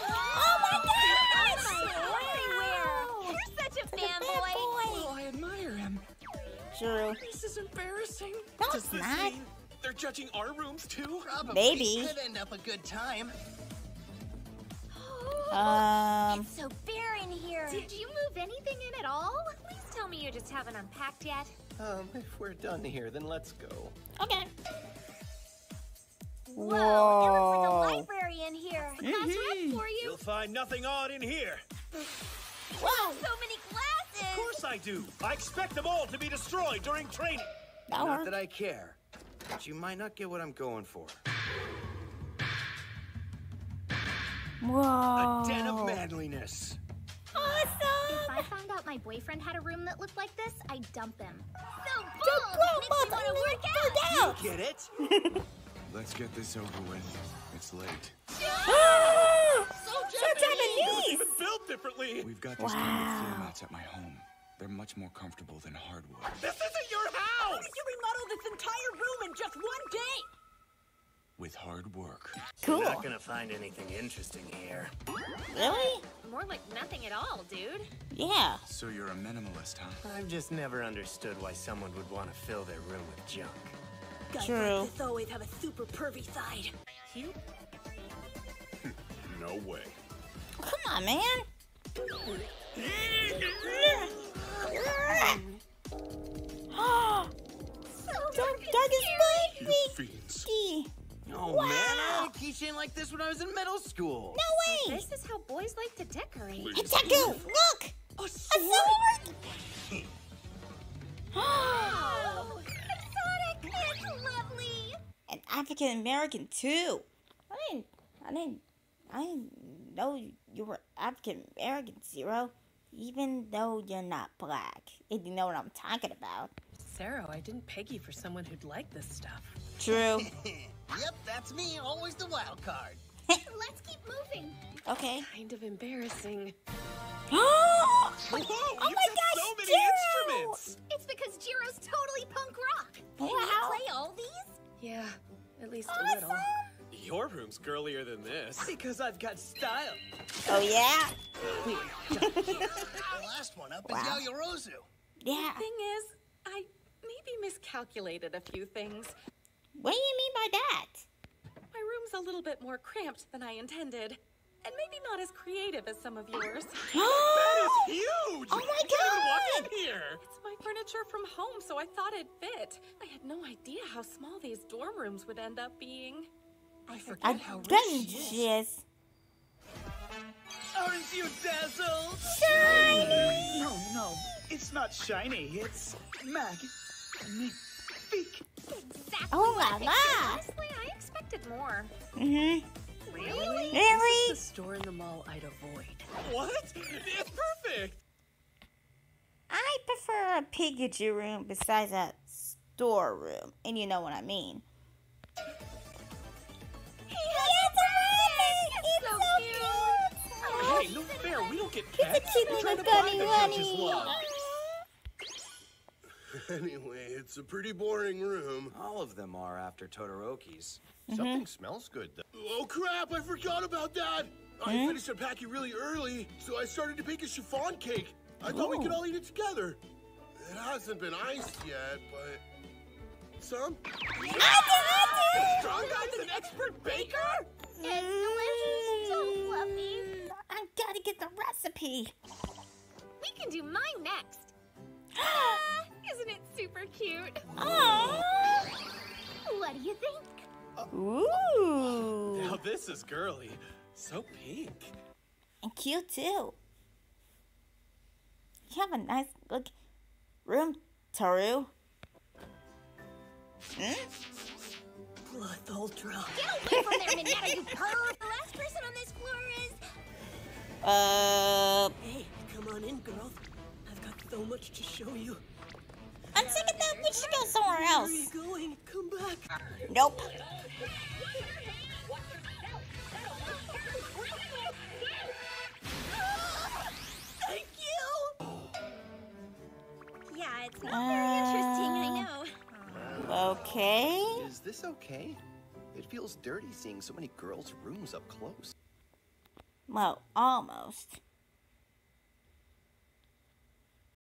Oh my gosh! everywhere. You're such a fanboy. Oh, I admire him. True. This is embarrassing. No, Does it's this not. mean they're judging our rooms too? Probably Maybe. could end up a good time. Um, It's so bare in here. Did you move anything in at all? Please tell me you just haven't unpacked yet. Um, if we're done here, then let's go. okay. Whoa, it looks like a library in here. That's red for you. You'll find nothing odd in here. Whoa. So many glasses. Of course I do. I expect them all to be destroyed during training. That Not worked. that I care, but you might not get what I'm going for. Whoa. A den of manliness. Awesome! If I found out my boyfriend had a room that looked like this, I'd dump him. So Don't bold. grow Makes me up. want to work Go out. down. Get it? Let's get this over with. It's late. so Japanese. Even built differently. We've got these Wow. kind floor mats at my home. They're much more comfortable than hardwood. This isn't your house. How did You remodel this entire room in just one day. With hard work. Cool. Not gonna find anything interesting here. Really? More like nothing at all, dude. Yeah. So you're a minimalist, huh? I've just never understood why someone would want to fill their room with junk. Guys True. like always have a super pervy side. No way. Come on, man. Dark, dark as You fiends. Oh Wow. man, I had a keychain like this when I was in middle school. No way. This is how boys like to decorate. Please. Taku, look. A A sword? African American too. I didn't. I didn't. I didn't know you were African American, Zero. Even though you're not black, if you know what I'm talking about. Sarah, I didn't peg you for someone who'd like this stuff. True. Yep, that's me, always the wild card. Let's keep moving. Okay. Kind of embarrassing. oh Whoa! my gosh, so at least a little. Your room's girlier than this. Because I've got style. Oh yeah. The last one up Wow. is Yaoyorozu. Yeah. The thing is, I maybe miscalculated a few things. What do you mean by that? My room's a little bit more cramped than I intended. And maybe not as creative as some of yours. That is huge. Oh furniture from home, so I thought it'd fit. I had no idea how small these dorm rooms would end up being. I forget I how rich she is. yes. Aren't you dazzled? Shiny. No, no, it's not shiny. It's magnifique. Exactly Oh what I la pictured. la. Honestly, I expected more. Mhm. Really? really The store in the mall I'd avoid. What? It's perfect. I a Pikachu room besides a storeroom, and you know what I mean. It's so cute. Hey, no fair. We don't get He's a cute little trying bunny bunny. Anyway, it's a pretty boring room. All of them are after Todoroki's. Mm-hmm. Something smells good though. Oh crap, I forgot about that! I hmm? finished unpacking really early, so I started to bake a chiffon cake. I thought we could all eat it together. It hasn't been iced yet, but. Some? Strong guy's an expert baker. It's delicious. So fluffy. I gotta get the recipe. We can do mine next. Isn't it super cute? Aww. What do you think? Ooh. Now this is girly. So pink. And cute too. You have a nice look room, Taru. Hmm? Blood Ultra. Get away from there, Mineta, you perv. The last person on this floor is... Uh, Hey, come on in, girls. I've got so much to show you. I'm sick of that. We should go somewhere else. Where are you going? Come back. Nope. Okay. Is this okay? It feels dirty seeing so many girls' rooms up close. Well, almost.